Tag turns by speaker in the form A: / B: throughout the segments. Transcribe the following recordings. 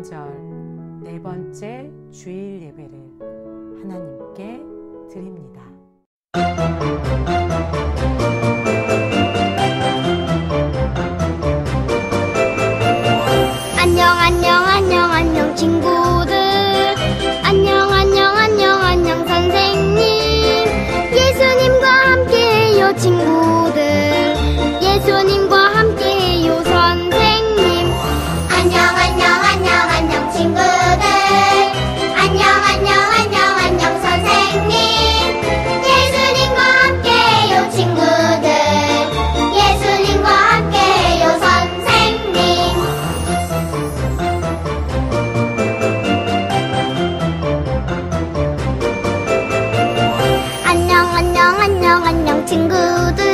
A: 3절 네 번째 주일 예배를 하나님께 드립니다.
B: 친구들.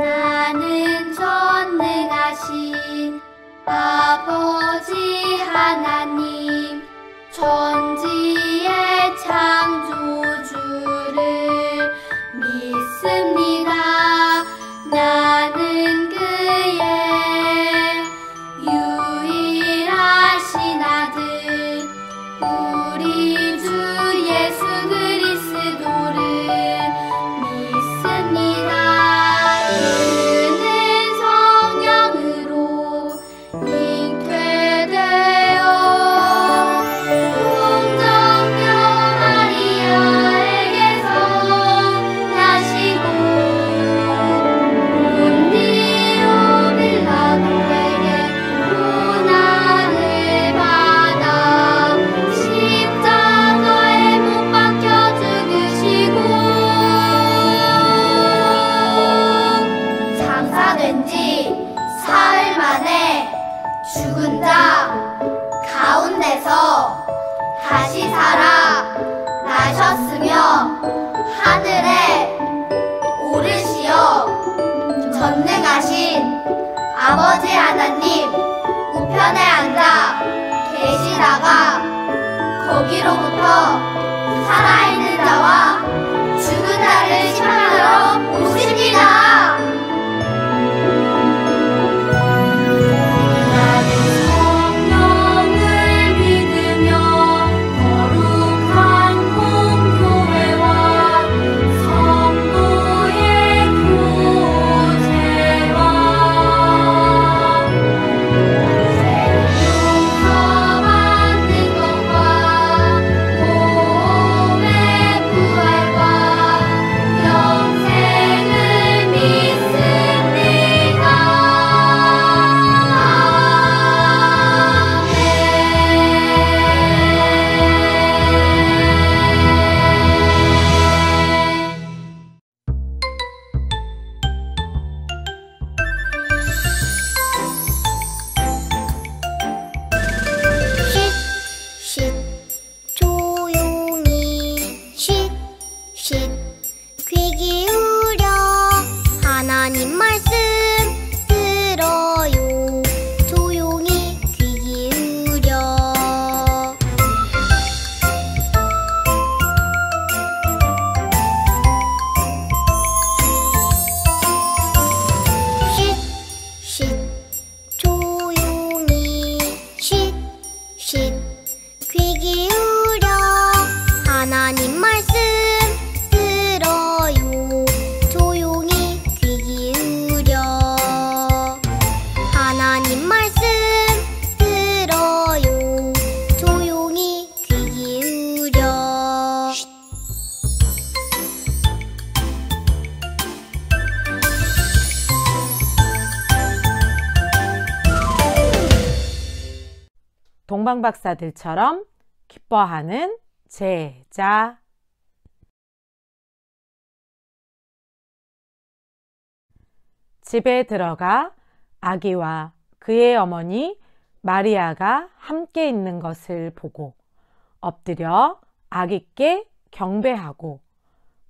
B: 나는 전능하신 아버지 하나님 전지 Figueira.
A: 동방 박사들처럼 기뻐하는 제자. 집에 들어가 아기와 그의 어머니 마리아가 함께 있는 것을 보고 엎드려 아기께 경배하고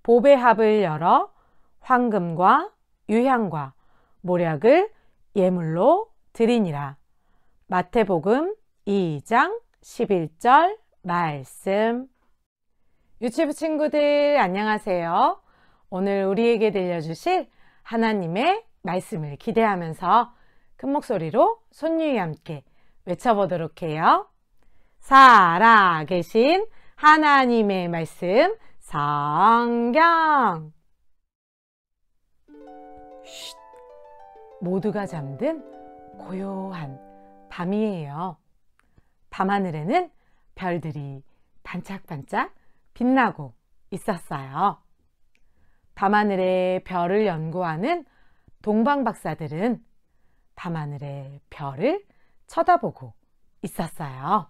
A: 보배합을 열어 황금과 유향과 모략을 예물로 드리니라. 마태복음 2장 11절 말씀. 유치부 친구들 안녕하세요. 오늘 우리에게 들려주실 하나님의 말씀을 기대하면서 큰 목소리로 손유희 함께 외쳐보도록 해요. 살아계신 하나님의 말씀 성경 쉿, 모두가 잠든 고요한 밤이에요. 밤하늘에는 별들이 반짝반짝 빛나고 있었어요. 밤하늘의 별을 연구하는 동방 박사들은 밤하늘의 별을 쳐다보고 있었어요.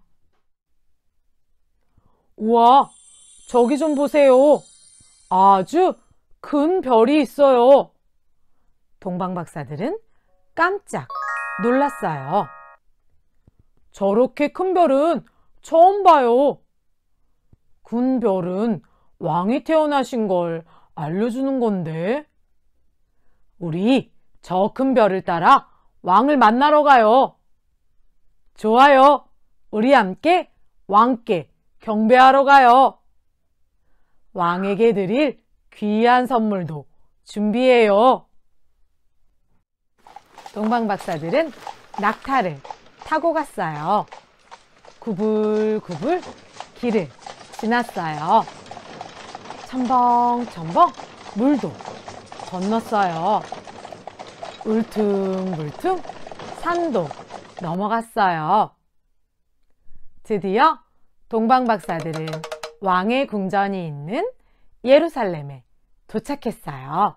A: 우와, 저기 좀 보세요. 아주 큰 별이 있어요. 동방 박사들은 깜짝 놀랐어요. 저렇게 큰 별은 처음 봐요. 군 별은 왕이 태어나신 걸 알려주는 건데. 우리 저 큰 별을 따라 왕을 만나러 가요. 좋아요. 우리 함께 왕께 경배하러 가요. 왕에게 드릴 귀한 선물도 준비해요. 동방박사들은 낙타를 타고 갔어요. 구불구불 길을 지났어요. 첨벙첨벙 물도 건넜어요. 울퉁불퉁 산도 넘어갔어요. 드디어 동방박사들은 왕의 궁전이 있는 예루살렘에 도착했어요.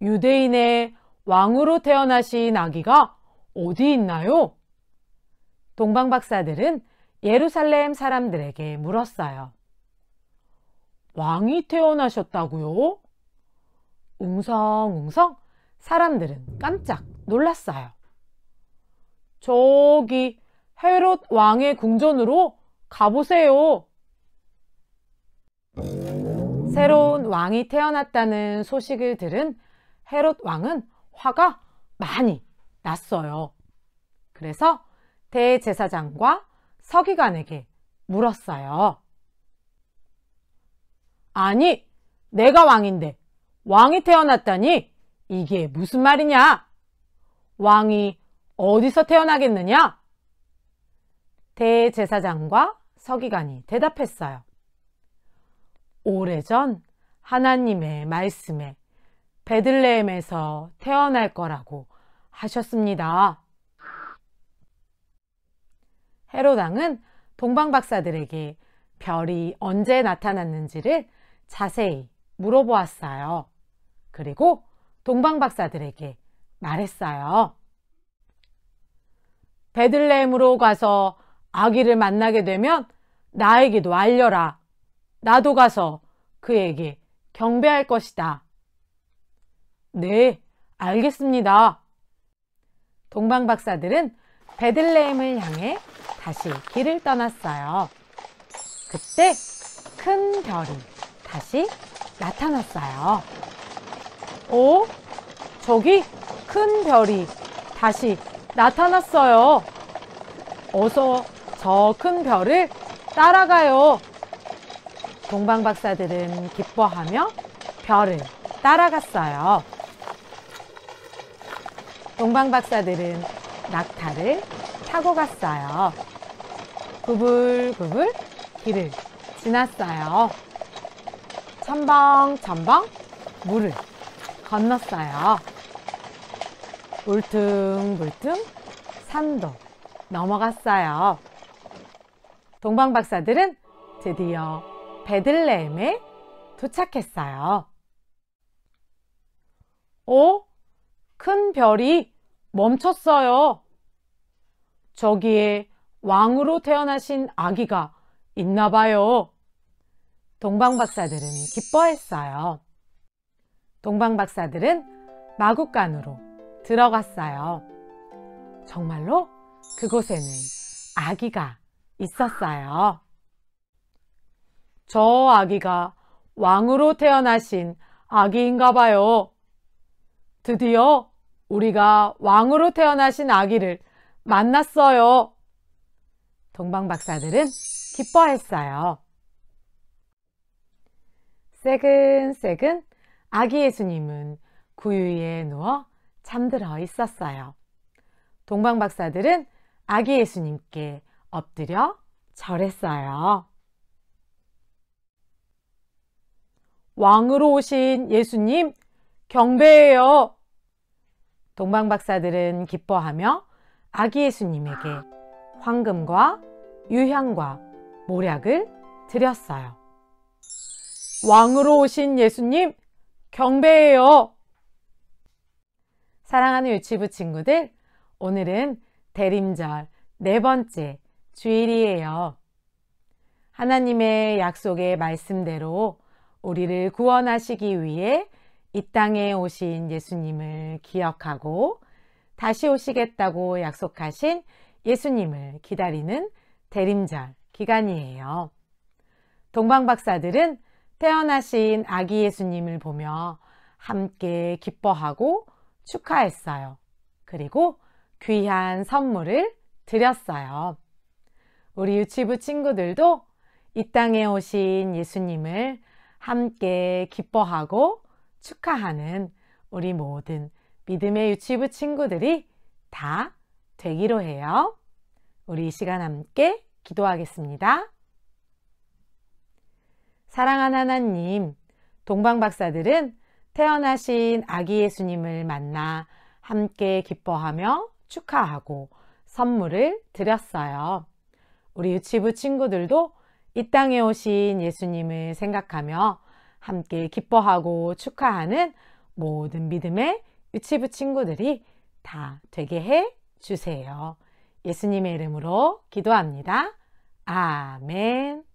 A: 유대인의 왕으로 태어나신 아기가 어디 있나요? 동방 박사들은 예루살렘 사람들에게 물었어요. 왕이 태어나셨다고요? 웅성웅성 사람들은 깜짝 놀랐어요. 저기 헤롯 왕의 궁전으로 가보세요. 새로운 왕이 태어났다는 소식을 들은 헤롯 왕은 화가 많이 났어요. 그래서 대제사장과 서기관에게 물었어요. 아니, 내가 왕인데 왕이 태어났다니 이게 무슨 말이냐? 왕이 어디서 태어나겠느냐? 대제사장과 서기관이 대답했어요. 오래전 하나님의 말씀에 베들레헴에서 태어날 거라고 하셨습니다. 헤로당은 동방 박사들에게 별이 언제 나타났는지를 자세히 물어보았어요. 그리고 동방 박사들에게 말했어요. 베들레헴으로 가서 아기를 만나게 되면 나에게도 알려라. 나도 가서 그에게 경배할 것이다. 네, 알겠습니다. 동방 박사들은 베들레헴을 향해 다시 길을 떠났어요. 그때 큰 별이 다시 나타났어요. 어? 저기 큰 별이 다시 나타났어요. 어서 저 큰 별을 따라가요. 동방 박사들은 기뻐하며 별을 따라갔어요. 동방 박사들은 낙타를 타고 갔어요. 구불구불 길을 지났어요. 첨벙첨벙 물을 건넜어요. 울퉁불퉁 산도 넘어갔어요. 동방 박사들은 드디어 베들레헴에 도착했어요. 어? 큰 별이 멈췄어요. 저기에 왕으로 태어나신 아기가 있나 봐요. 동방박사들은 기뻐했어요. 동방박사들은 마국간으로 들어갔어요. 정말로 그곳에는 아기가 있었어요. 저 아기가 왕으로 태어나신 아기인가 봐요. 드디어 우리가 왕으로 태어나신 아기를 만났어요. 동방 박사들은 기뻐했어요. 새근새근 아기 예수님은 구유 위에 누워 잠들어 있었어요. 동방 박사들은 아기 예수님께 엎드려 절했어요. 왕으로 오신 예수님 경배해요. 동방 박사들은 기뻐하며 아기 예수님에게 황금과 유향과 모략을 드렸어요. 왕으로 오신 예수님 경배해요. 사랑하는 유치부 친구들, 오늘은 대림절 네 번째 주일이에요. 하나님의 약속의 말씀대로 우리를 구원하시기 위해 이 땅에 오신 예수님을 기억하고 다시 오시겠다고 약속하신 예수님을 기다리는 대림절 기간이에요. 동방박사들은 태어나신 아기 예수님을 보며 함께 기뻐하고 축하했어요. 그리고 귀한 선물을 드렸어요. 우리 유치부 친구들도 이 땅에 오신 예수님을 함께 기뻐하고 축하하는 우리 모든 믿음의 유치부 친구들이 다 되기로 해요. 우리 이 시간 함께 기도하겠습니다. 사랑하는 하나님, 동방 박사들은 태어나신 아기 예수님을 만나 함께 기뻐하며 축하하고 선물을 드렸어요. 우리 유치부 친구들도 이 땅에 오신 예수님을 생각하며 함께 기뻐하고 축하하는 모든 믿음의 유치부 친구들이 다 되게 해 주세요. 예수님의 이름으로 기도합니다. 아멘.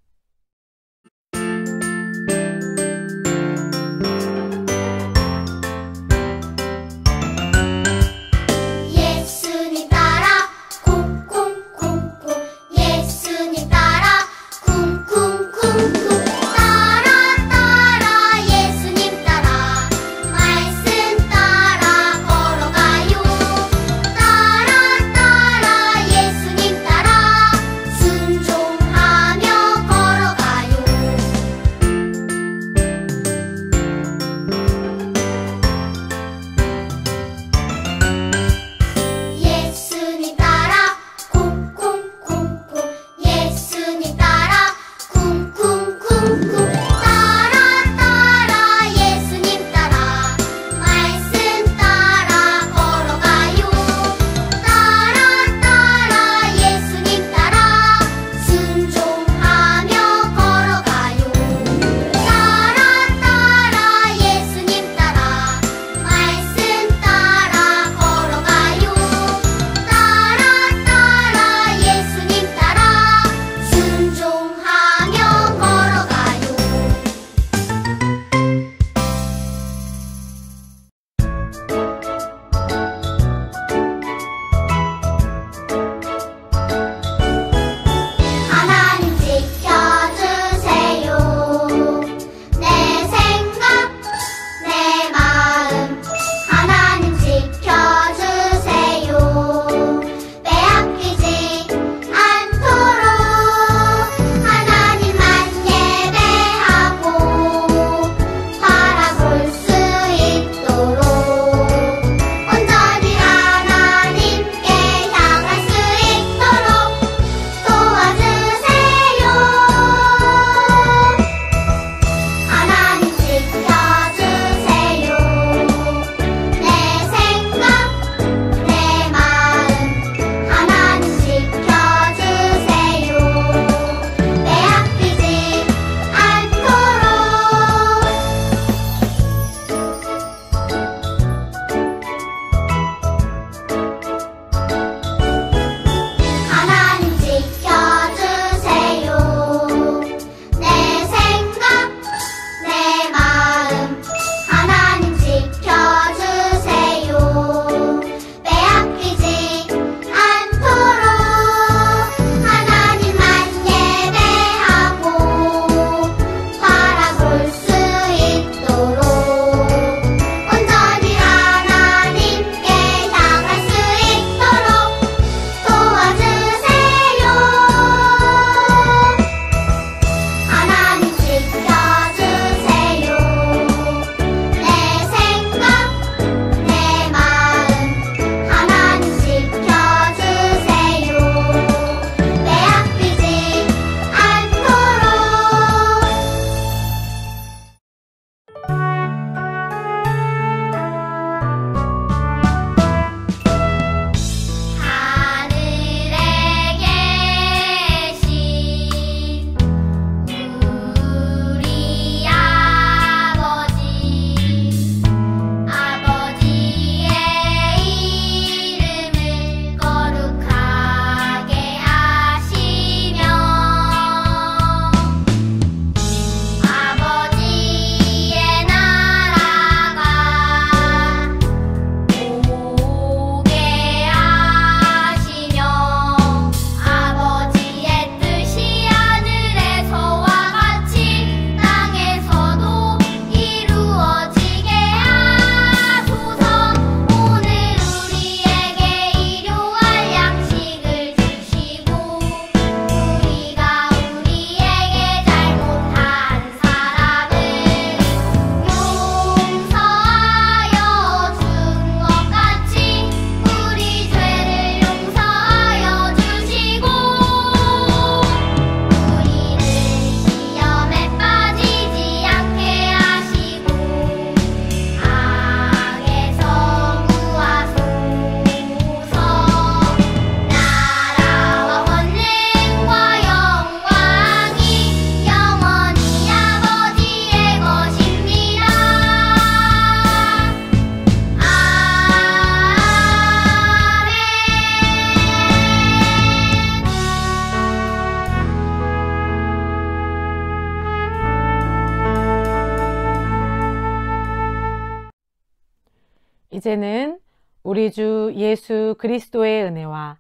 A: 이제는 우리 주 예수 그리스도의 은혜와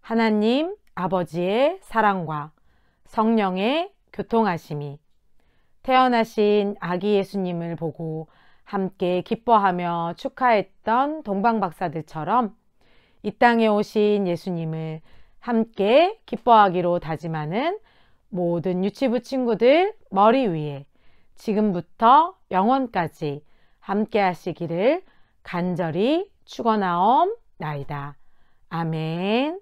A: 하나님 아버지의 사랑과 성령의 교통하심이 태어나신 아기 예수님을 보고 함께 기뻐하며 축하했던 동방 박사들처럼 이 땅에 오신 예수님을 함께 기뻐하기로 다짐하는 모든 유치부 친구들 머리 위에 지금부터 영원까지 함께 하시기를 간절히 축원하옵나이다. 아멘.